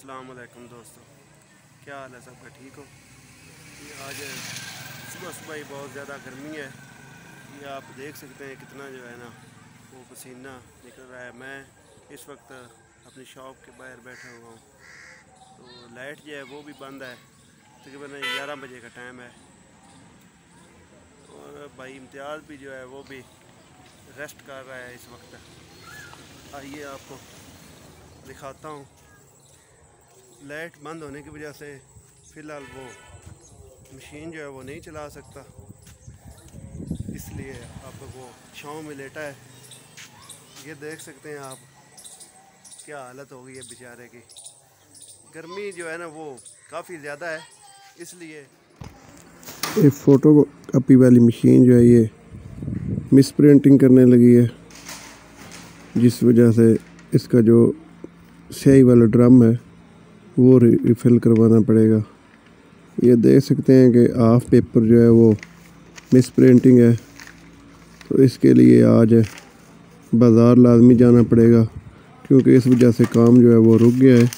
अलैक्म दोस्तों। क्या हाल है सबका? ठीक हो? ये आज सुबह सुबह ही बहुत ज़्यादा गर्मी है। ये आप देख सकते हैं कितना जो है ना, वो पसीना निकल रहा है। मैं इस वक्त अपनी शॉप के बाहर बैठा हुआ हूँ। तो लाइट जो है वो भी बंद है। तकरीबन ग्यारह बजे का टाइम है। और भाई इम्तियाज़ भी जो है वो भी रेस्ट कर रहा है इस वक्त। आइए आपको दिखाता हूँ। लाइट बंद होने की वजह से फ़िलहाल वो मशीन जो है वो नहीं चला सकता। इसलिए अब वो छाँव में लेटा है। ये देख सकते हैं आप, क्या हालत हो गई है बेचारे की। गर्मी जो है ना वो काफ़ी ज़्यादा है, इसलिए ये फ़ोटो कापी वाली मशीन जो है ये मिस प्रिंटिंग करने लगी है, जिस वजह से इसका जो स्याही वाला ड्रम है वो रिफ़िल करवाना पड़ेगा। ये देख सकते हैं कि हाफ़ पेपर जो है वो मिस प्रिंटिंग है। तो इसके लिए आज बाज़ार लाजमी जाना पड़ेगा, क्योंकि इस वजह से काम जो है वो रुक गया है।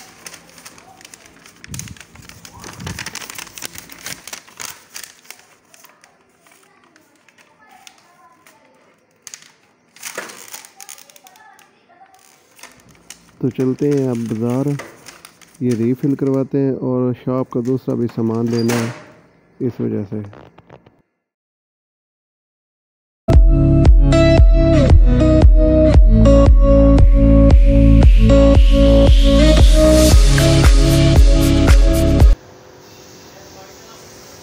तो चलते हैं अब बाज़ार। ये रीफ़िल करवाते हैं और शॉप का दूसरा भी सामान लेना है इस वजह से।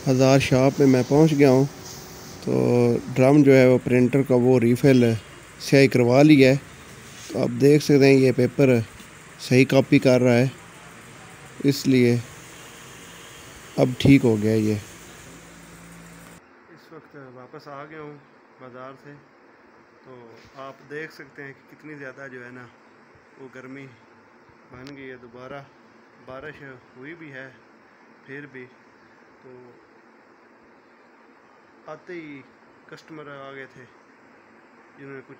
हज़ार शॉप में मैं पहुँच गया हूँ तो ड्रम जो है वो प्रिंटर का वो रीफ़िल सही करवा लिया है। तो आप देख सकते हैं ये पेपर सही कॉपी कर रहा है। इसलिए अब ठीक हो गया ये। इस वक्त वापस आ गया हूँ बाज़ार से। तो आप देख सकते हैं कि कितनी ज़्यादा जो है ना वो गर्मी बन गई है। दोबारा बारिश हुई भी है, फिर भी। तो आते ही कस्टमर आ गए थे, जिन्होंने कुछ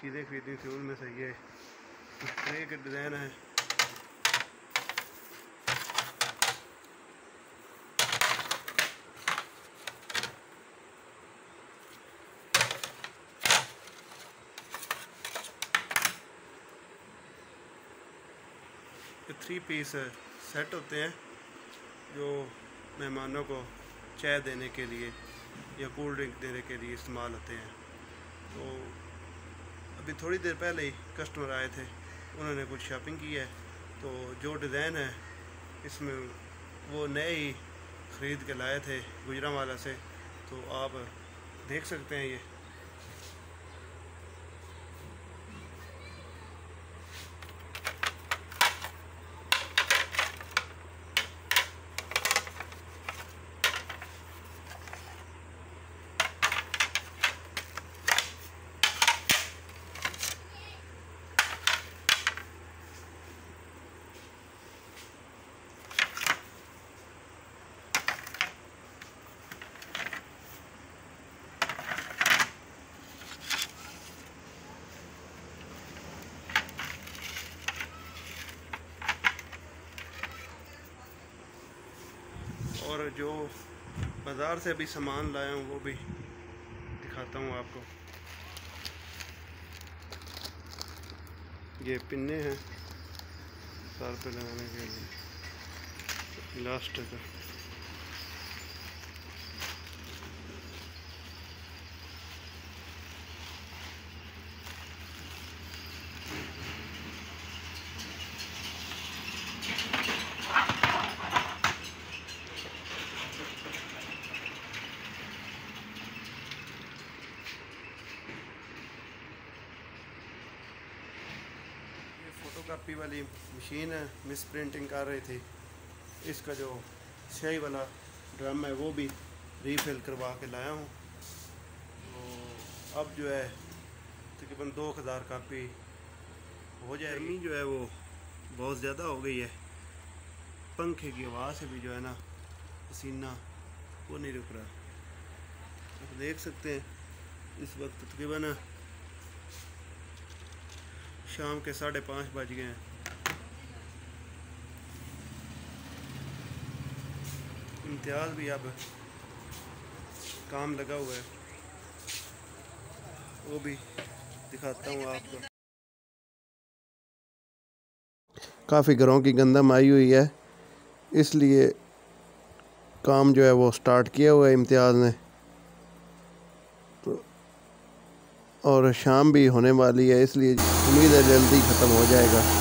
चीज़ें ख़रीदी थी, उनमें से ये कुछ ट्रे के डिज़ाइन है। थ्री पीस सेट होते हैं जो मेहमानों को चाय देने के लिए या कोल्ड ड्रिंक देने के लिए इस्तेमाल होते हैं। तो अभी थोड़ी देर पहले ही कस्टमर आए थे, उन्होंने कुछ शॉपिंग की है तो जो डिज़ाइन है, इसमें वो नए ही ख़रीद के लाए थे गुजरावाला से। तो आप देख सकते हैं ये। और जो बाज़ार से अभी सामान लाया हूँ, वो भी दिखाता हूँ आपको। ये पिन्ने हैं सर पे लगाने के लिए। लास्ट का। कापी वाली मशीन है मिस प्रिंटिंग कर रही थी। इसका जो स्याही वाला ड्रम है, वो भी रीफिल करवा के लाया हूँ। तो अब जो है, तकरीबन दो हज़ार कापी हो जाएगी। जो है, वो बहुत ज़्यादा हो गई है। पंखे की आवाज़ से भी जो है ना, पसीना वो नहीं रुक रहा। आप देख सकते हैं, इस वक्त तकरीबन शाम के साढ़े पाँच बज गए हैं। इम्तियाज़ भी अब काम लगा हुआ है। वो भी दिखाता हूँ आपको। काफ़ी घरों की गंदम आई हुई है। इसलिए काम जो है वो स्टार्ट किया हुआ है इम्तियाज़ ने। और शाम भी होने वाली है इसलिए उम्मीद है जल्दी ख़त्म हो जाएगा।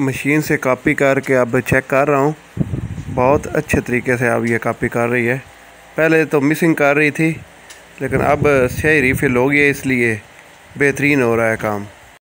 मशीन से कॉपी करके अब चेक कर रहा हूँ। बहुत अच्छे तरीके से अब ये कॉपी कर रही है। पहले तो मिसिंग कर रही थी, लेकिन अब सही रिफ़िल हो गया इसलिए बेहतरीन हो रहा है काम।